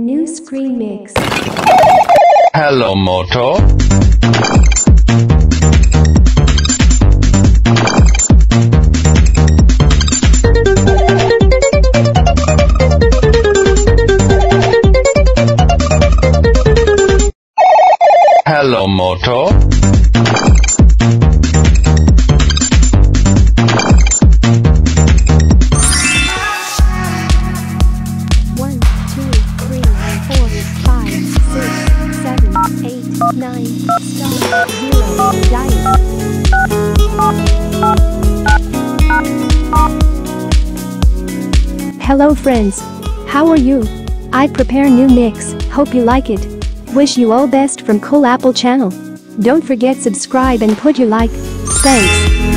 New screen mix. Hello, Moto. Hello, Moto. Hello friends. How are you? I prepare new mix, hope you like it. Wish you all best from Cool Apple channel. Don't forget subscribe and put your like. Thanks.